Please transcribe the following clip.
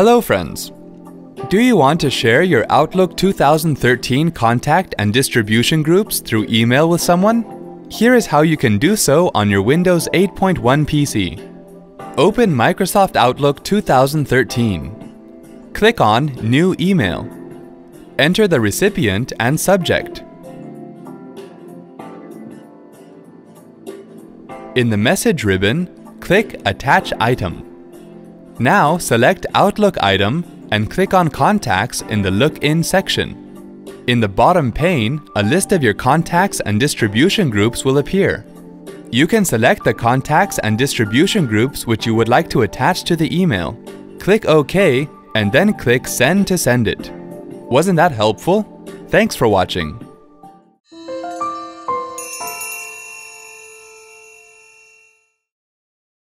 Hello friends! Do you want to share your Outlook 2013 contact and distribution groups through email with someone? Here is how you can do so on your Windows 8.1 PC. Open Microsoft Outlook 2013. Click on New Email. Enter the recipient and subject. In the Message ribbon, click Attach Item. Now select Outlook item and click on Contacts in the Look In section. In the bottom pane, a list of your contacts and distribution groups will appear. You can select the contacts and distribution groups which you would like to attach to the email. Click OK and then click Send to send it. Wasn't that helpful? Thanks for watching.